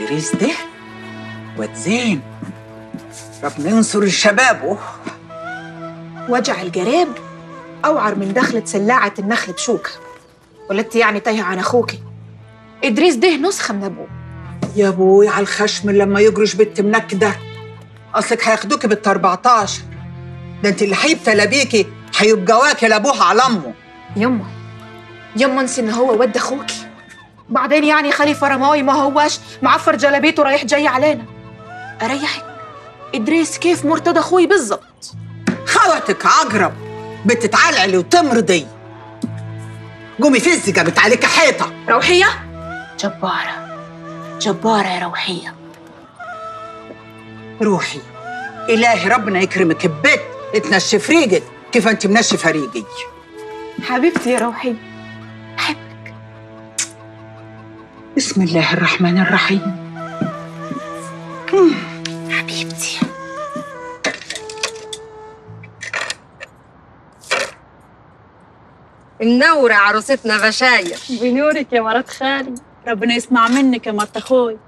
إدريس ده واد زين ربنا ينصر الشباب وجع الجراب أوعر من دخلة سلاعة النخل بشوكة. ولا انت يعني تايهة عن أخوكي إدريس ده نسخة من أبوه. يا أبوي على الخشم لما يجرش بنت منكده أصلك هياخدوكي بال 14 ده أنت اللي هيبتلى بيكي هيبقى واكل أبوها على أمه. يما يما انسي إن هو ود أخوكي. بعدين يعني خليفة رماوي ما هواش معفر جلابيته رايح جاي علينا. أريحك. إدريس كيف مرتضى أخوي بالظبط خوتك عقرب بتتعلعلي وتمرضي. قومي فزي جابت عليك حيطة. روحية؟ جبارة. جبارة يا روحية. روحي. إلهي ربنا يكرمك. ببيت تنشف ريقك. كيف أنت منشفة ريقي حبيبتي يا روحية. بسم الله الرحمن الرحيم. حبيبتي. منورة عروستنا بشاير. بنورك يا مرات خالي. ربنا يسمع منك يا مرت أخوي.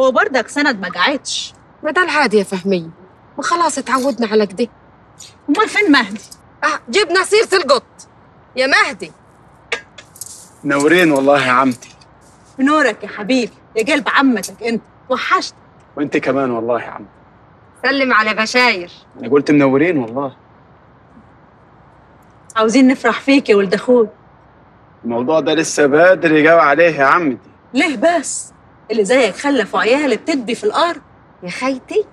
هو برضك سند ما قعدش. ما ده العادي يا فهمية ما خلاص اتعودنا على كده أمال فين مهدي؟ أه جبنا سيرة القط. يا مهدي. نورين والله يا عمتي. بنورك يا حبيبي يا قلب عمتك أنت. وحشت. وأنت كمان والله يا عم. سلم على بشاير. أنا قلت منورين والله. عاوزين نفرح فيك يا ولد أخوي. الموضوع ده لسه بدري جاوي عليه يا عمتي. ليه بس؟ اللي زيك خلفوا عيال بتدبي في الأرض. يا خيتي.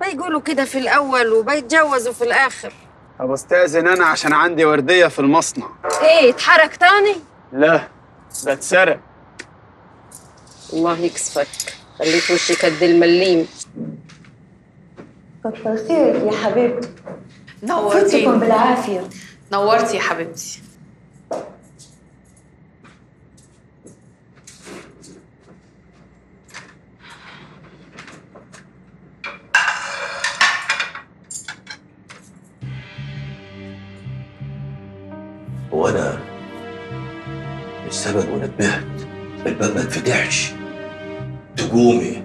ما يقولوا كده في الأول وبيتجوزوا في الآخر. طب أستأذن أنا عشان عندي وردية في المصنع. إيه اتحرك تاني؟ لا ده اتسرق الله يكسفك. خليت وشك قد المليم. كتر خيرك يا حبيبتي. نورتي فوتكم بالعافية. نورتي يا حبيبتي. وأنا السبب ونبهت. الباب ما اتفتحش تقومي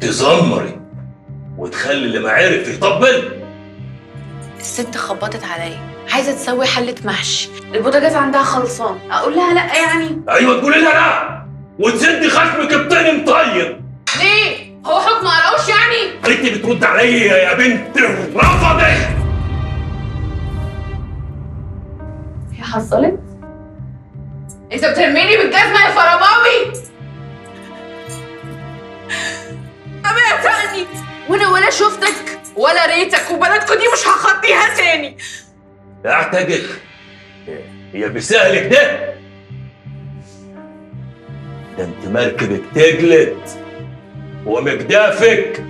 تزمري وتخلي اللي ما عرف يطبل. الست خبطت عليا. عايزة تسوي حلة محشي. البوتاجاز عندها خلصان. أقول لها لأ يعني. أيوه تقولي لها لأ. وتسدي خشمك بطين مطير ليه؟ هو حكم قراوش يعني؟ انت بترد عليا يا بنت الرفضه هي حصلت؟ انت بترميني بالجزمة يا فرماوي؟ طب يا تاني وأنا ولا شفتك ولا ريتك وبلدكوا دي مش هخطيها تاني. اعتقد هي بسهلك ده. ده انت مركبك تجلد ومجدافك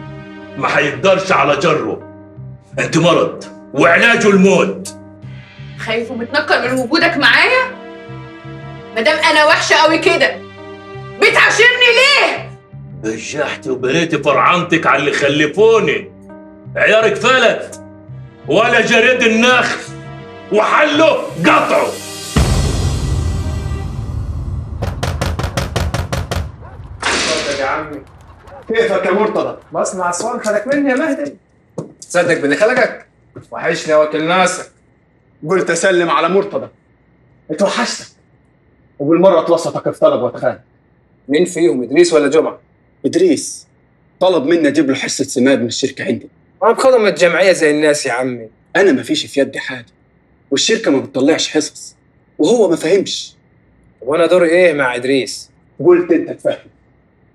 ما هيقدرش على جره. انت مرض وعلاجه الموت. خايف ومتنكر من وجودك معايا؟ مادام أنا وحشة قوي كده بتعاشرني ليه؟ بجحتي وبريتي فرعنتك على اللي خلفوني عيارك فلت ولا جريد النخل وحله قطعه. اتفضل يا عمي. كيفك يا مرتضى؟ بسمع السؤال خلك مني يا مهدي. تصدق بني خلقك؟ وحشني يا وكيل ناسك قلت أسلم على مرتضى. اتوحشتك وبالمرة اتوسطك في طلب واتخان مين فيهم؟ إدريس ولا جمعة؟ إدريس. طلب مني أجيب له حصة سماد من الشركة عندي. أنا بخدم الجمعيه زي الناس يا عمي. أنا ما فيش في يدي حاجة. والشركة ما بتطلعش حصص. وهو ما فهمش. وأنا دوري إيه مع إدريس؟ قلت أنت تفهم.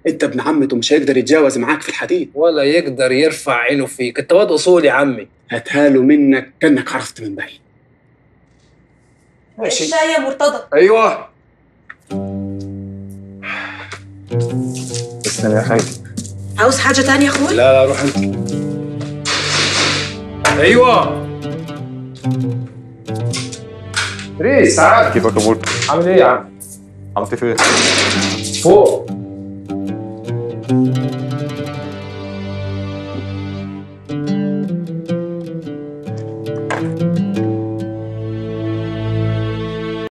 أنت ابن عمته مش هيقدر يتجاوز معاك في الحديد. ولا يقدر يرفع عينه فيك. أنت واد اصول يا عمي. هاتهاله منك كأنك عرفت من بعيد. ماشي الشاي يا مرتضى. أيوه. تسلم يا خيتي عاوز حاجة تانية يا أخوي؟ لا لا روح أنت أيوه ادريس تعال كيفك يا مرتضى؟ عامل إيه يا عم؟ عملت فين؟ فوق